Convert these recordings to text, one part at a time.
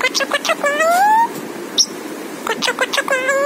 Kucu kucu kulu. Kucu kucu kulu.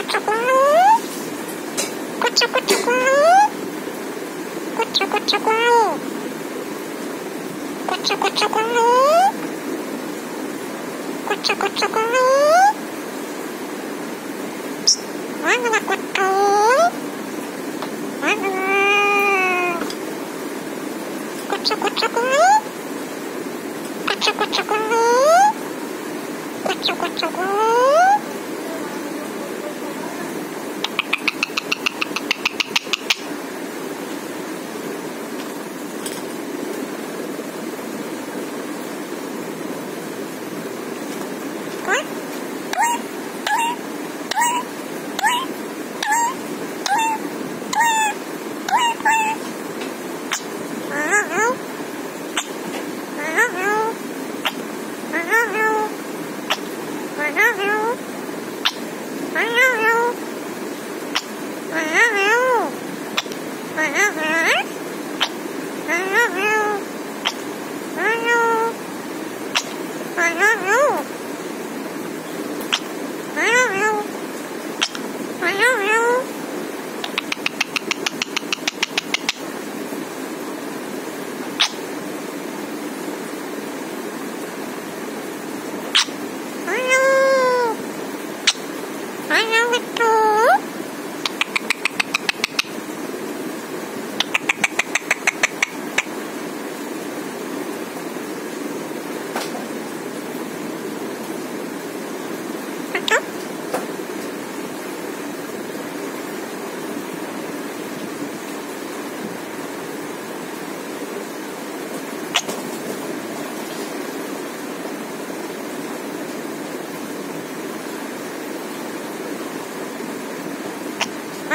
꼬추꼬추꼬루 꼬추꼬추꼬루 꼬추꼬추꼬루 꼬추꼬추꼬루 꼬추꼬추꼬루 와누나 꼬추 와누나 꼬추꼬추꼬루 꼬추꼬추꼬루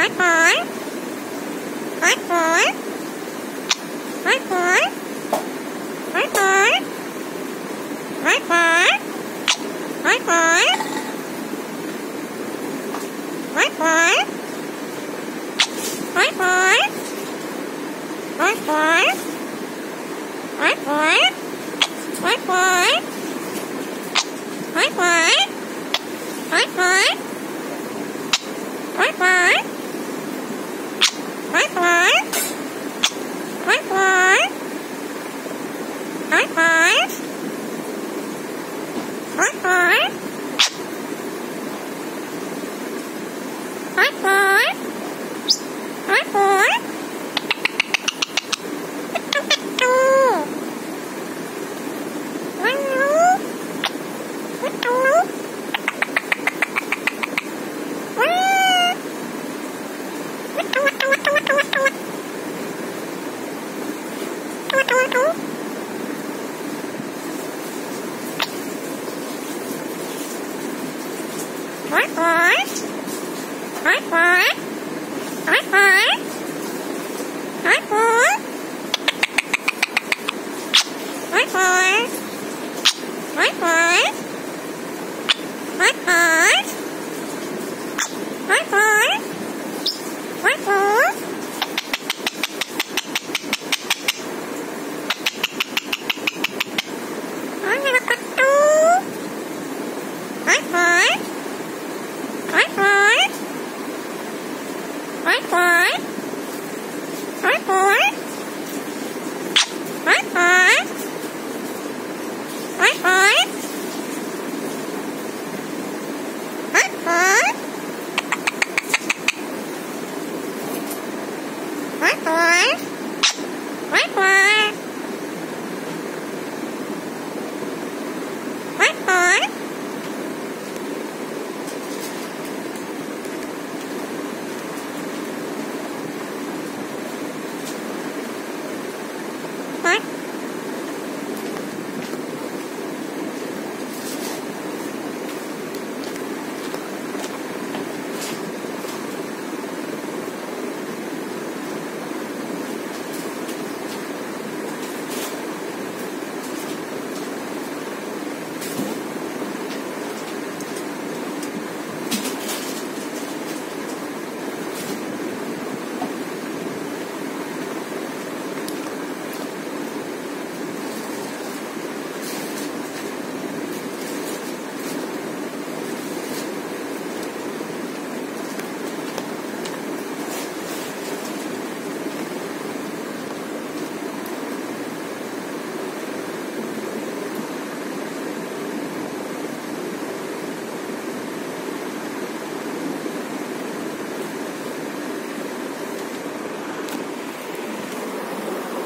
Quát quái Quát quái Quát quái Quát quái Quát quái Quát quái Quát quái Quát quái Quát quái Quát quái Quát quái Quát quái Bye, Paul.